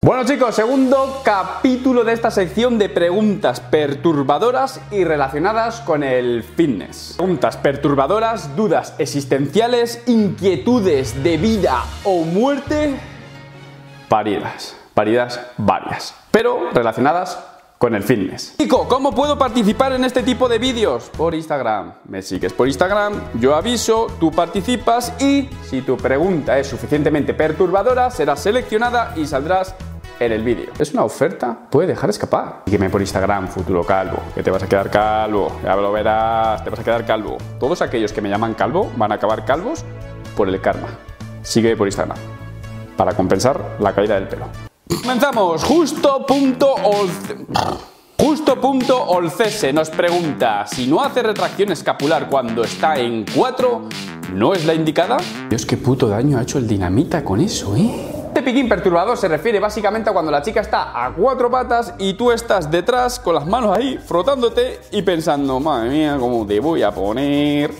Bueno chicos, segundo capítulo de esta sección de preguntas perturbadoras y relacionadas con el fitness. Preguntas perturbadoras, dudas existenciales, inquietudes de vida o muerte, paridas, paridas varias, pero relacionadas con el fitness. Chico, ¿cómo puedo participar en este tipo de vídeos? Por Instagram. Me sigues por Instagram, yo aviso, tú participas y si tu pregunta es suficientemente perturbadora, serás seleccionada y saldrás en el vídeo. Es una oferta, puede dejar escapar. Sígueme por Instagram, futuro calvo, que te vas a quedar calvo, ya lo verás, te vas a quedar calvo. Todos aquellos que me llaman calvo van a acabar calvos por el karma. Sígueme por Instagram, para compensar la caída del pelo. Comenzamos, justo punto Justo punto Olcese nos pregunta, si no hace retracción escapular cuando está en 4, ¿no es la indicada? Dios, qué puto daño ha hecho el dinamita con eso, ¿eh? Este piquín perturbador se refiere básicamente a cuando la chica está a cuatro patas y tú estás detrás con las manos ahí frotándote y pensando, madre mía, ¿cómo te voy a poner?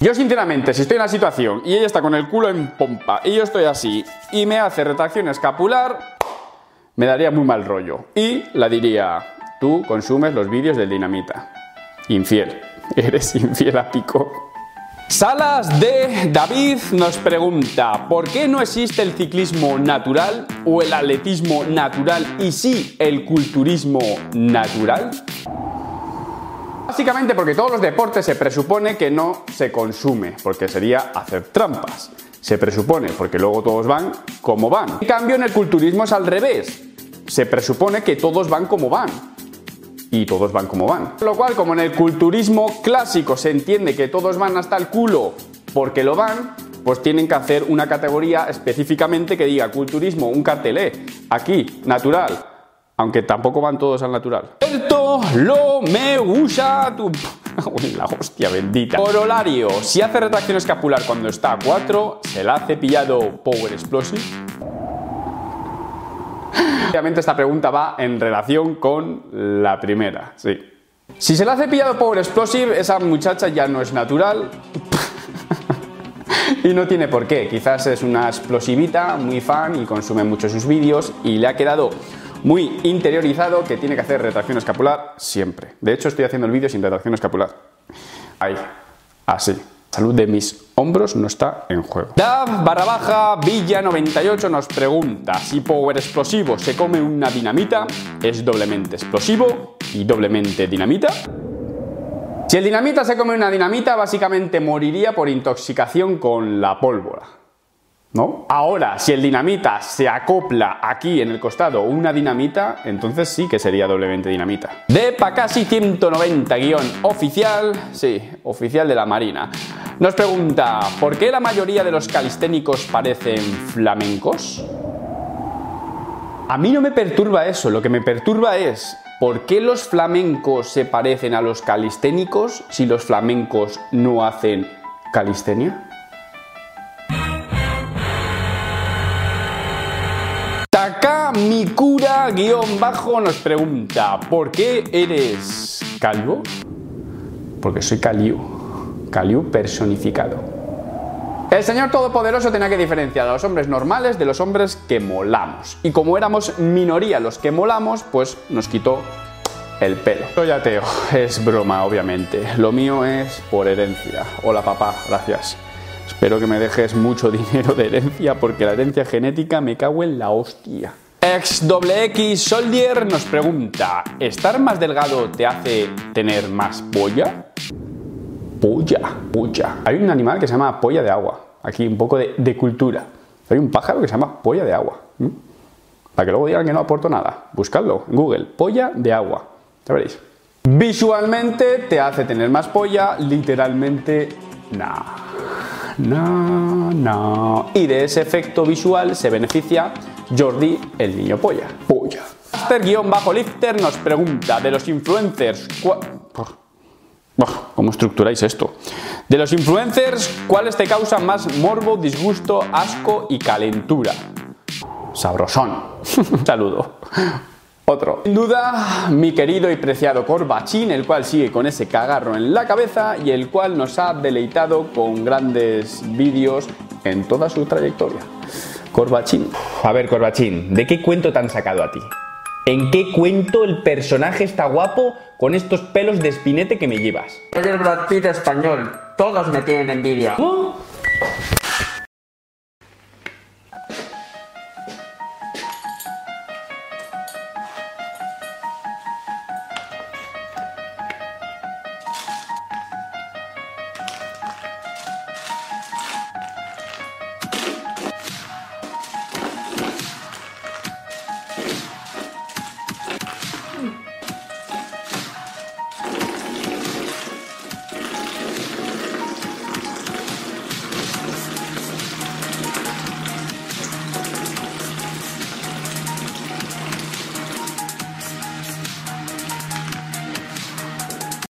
Yo sinceramente, si estoy en la situación y ella está con el culo en pompa y yo estoy así y me hace retracción escapular, me daría muy mal rollo. Y la diría, tú consumes los vídeos del dinamita. Infiel. Eres infiel a pico. Salas de David nos pregunta, ¿por qué no existe el ciclismo natural o el atletismo natural y sí el culturismo natural? Básicamente porque todos los deportes se presupone que no se consume, porque sería hacer trampas. Se presupone porque luego todos van como van. En cambio en el culturismo es al revés. Se presupone que todos van como van y todos van como van. Lo cual, como en el culturismo clásico se entiende que todos van hasta el culo porque lo van, pues tienen que hacer una categoría específicamente que diga culturismo, un cartel, ¿eh? aquí, natural, aunque tampoco van todos al natural. Esto lo me gusta tu... la hostia bendita. Corolario, si hace retracción escapular cuando está a 4, ¿se la ha cepillado Power Explosive? Obviamente esta pregunta va en relación con la primera, sí. Si se la ha cepillado Power Explosive, esa muchacha ya no es natural. y no tiene por qué. Quizás es una explosivita, muy fan y consume mucho sus vídeos y le ha quedado muy interiorizado que tiene que hacer retracción escapular siempre. De hecho, estoy haciendo el vídeo sin retracción escapular. Ahí, así salud de mis hombros no está en juego. Dav barra baja Villa 98 nos pregunta si Power Explosivo se come una dinamita, es doblemente explosivo y doblemente dinamita. Si el dinamita se come una dinamita, básicamente moriría por intoxicación con la pólvora. ¿No? Ahora, si el dinamita se acopla aquí en el costado una dinamita, entonces sí que sería doblemente dinamita. De Pacasi 190-oficial, sí, oficial de la Marina. Nos pregunta, ¿por qué la mayoría de los calisténicos parecen flamencos? A mí no me perturba eso, lo que me perturba es ¿por qué los flamencos se parecen a los calisténicos si los flamencos no hacen calistenia? Taka Mikura guion bajo nos pregunta ¿por qué eres calvo? Porque soy calio. Kaliu personificado. El Señor Todopoderoso tenía que diferenciar a los hombres normales de los hombres que molamos. Y como éramos minoría los que molamos, pues nos quitó el pelo. Soy ateo, es broma, obviamente. Lo mío es por herencia. Hola papá, gracias. Espero que me dejes mucho dinero de herencia porque la herencia genética me cago en la hostia. X Soldier nos pregunta, ¿estar más delgado te hace tener más polla? Polla, polla. Hay un animal que se llama polla de agua. Aquí un poco de, cultura. Hay un pájaro que se llama polla de agua. Para que luego digan que no aporto nada. Buscadlo en Google. Polla de agua. Ya veréis. Visualmente te hace tener más polla, literalmente no. No, no. Y de ese efecto visual se beneficia Jordi, el niño polla. Polla. Master-Lifter nos pregunta de los influencers. ¿Cómo estructuráis esto? De los influencers, ¿cuáles te causan más morbo, disgusto, asco y calentura? Sabrosón. Saludo. Otro. Sin duda, mi querido y preciado Corbachín, el cual sigue con ese cagarro en la cabeza y el cual nos ha deleitado con grandes vídeos en toda su trayectoria. Corbachín. A ver, Corbachín, ¿de qué cuento te han sacado a ti? ¿En qué cuento el personaje está guapo con estos pelos de espinete que me llevas? Soy el Brad Pitt español. Todos me tienen envidia.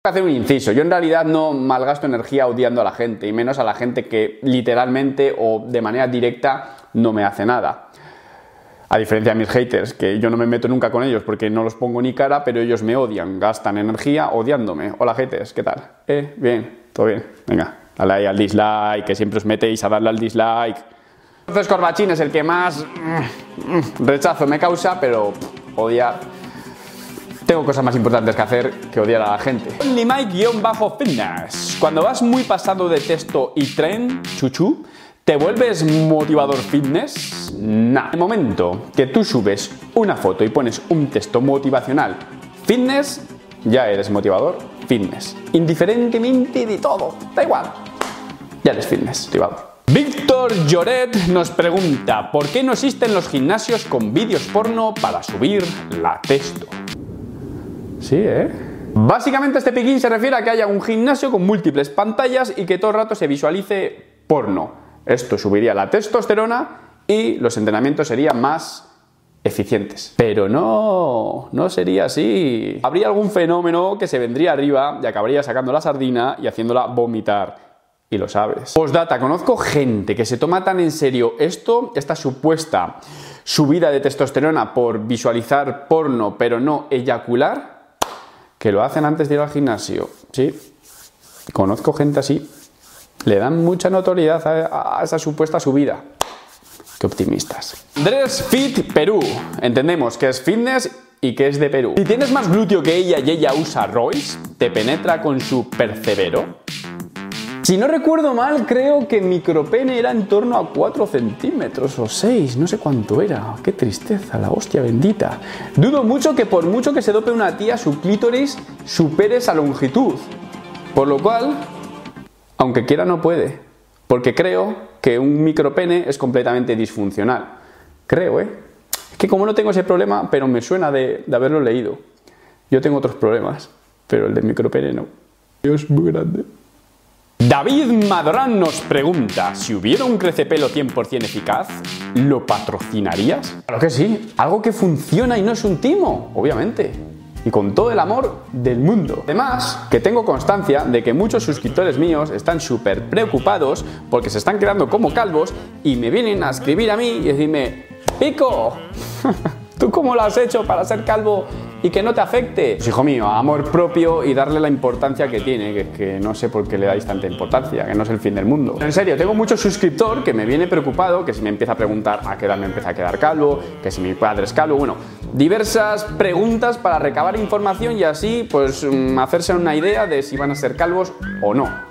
Hacer un inciso. Yo en realidad no malgasto energía odiando a la gente, y menos a la gente que literalmente o de manera directa no me hace nada. A diferencia de mis haters, que yo no me meto nunca con ellos porque no los pongo ni cara, pero ellos me odian, gastan energía odiándome. Hola haters, ¿qué tal? Eh, bien, todo bien. Venga, dale ahí al dislike, que siempre os metéis a darle al dislike. Entonces Corbachín es el que más mm, mm, rechazo me causa, pero odiar tengo cosas más importantes que hacer que odiar a la gente. OnlyMike-fitness. Cuando vas muy pasado de texto y tren, chuchu, ¿te vuelves motivador fitness? Nah. El momento que tú subes una foto y pones un texto motivacional fitness, ya eres motivador fitness. Indiferentemente de todo, da igual. Ya eres fitness, motivador. Víctor Lloret nos pregunta, ¿por qué no existen los gimnasios con vídeos porno para subir la texto? Sí, ¿eh? Básicamente este piquín se refiere a que haya un gimnasio con múltiples pantallas y que todo el rato se visualice porno. Esto subiría la testosterona y los entrenamientos serían más eficientes. Pero no, no sería así. Habría algún fenómeno que se vendría arriba y acabaría sacando la sardina y haciéndola vomitar. Y lo sabes. Postdata, conozco gente que se toma tan en serio esto, esta supuesta subida de testosterona por visualizar porno pero no eyacular, que lo hacen antes de ir al gimnasio. Sí, conozco gente así. Le dan mucha notoriedad a, esa supuesta subida. Qué optimistas. Dress Fit Perú. Entendemos que es fitness y que es de Perú. Si tienes más glúteo que ella y ella usa Royce, ¿te penetra con su persevero? Si no recuerdo mal, creo que micropene era en torno a 4 centímetros o 6, no sé cuánto era. Qué tristeza, la hostia bendita. Dudo mucho que por mucho que se dope una tía, su clítoris supere esa longitud. Por lo cual, aunque quiera, no puede. Porque creo que un micropene es completamente disfuncional. Creo, ¿eh? Es que como no tengo ese problema, pero me suena de, haberlo leído. Yo tengo otros problemas, pero el de micropene no. Es muy grande. David Madorán nos pregunta, si hubiera un crecepelo 100% eficaz, ¿lo patrocinarías? Claro que sí, algo que funciona y no es un timo, obviamente. Y con todo el amor del mundo. Además, que tengo constancia de que muchos suscriptores míos están súper preocupados porque se están quedando como calvos y me vienen a escribir a mí y decirme, Pico, ¿tú cómo lo has hecho para ser calvo y que no te afecte. Pues, hijo mío, amor propio y darle la importancia que tiene, que, que no sé por qué le dais tanta importancia, que no es el fin del mundo. en serio, tengo mucho suscriptor que me viene preocupado, que si me empieza a preguntar a qué edad me empieza a quedar calvo, que si mi padre es calvo, bueno, diversas preguntas para recabar información y así pues mm, hacerse una idea de si van a ser calvos o no.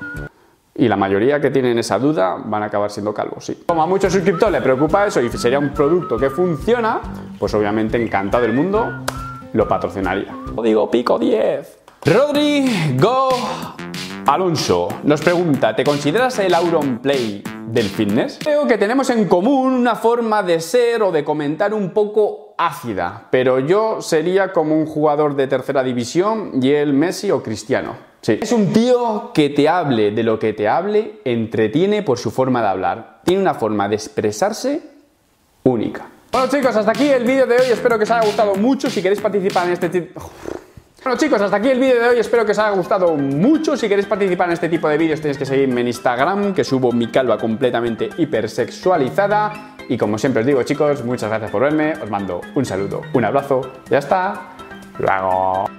Y la mayoría que tienen esa duda van a acabar siendo calvos, sí. Como a muchos suscriptores le preocupa eso y sería un producto que funciona, pues obviamente encantado del mundo lo patrocinaría. Digo pico 10. Rodrigo Alonso nos pregunta, ¿te consideras el Auronplay del fitness? Creo que tenemos en común una forma de ser o de comentar un poco ácida, pero yo sería como un jugador de tercera división y el Messi o Cristiano. Sí. Es un tío que te hable de lo que te hable, entretiene por su forma de hablar. Tiene una forma de expresarse única. Bueno chicos, hasta aquí el vídeo de hoy, espero que os haya gustado mucho, si queréis participar en este tipo... Bueno chicos, hasta aquí el vídeo de hoy, espero que os haya gustado mucho, si queréis participar en este tipo de vídeos tenéis que seguirme en Instagram, que subo mi calva completamente hipersexualizada, y como siempre os digo chicos, muchas gracias por verme, os mando un saludo, un abrazo, ya está, luego...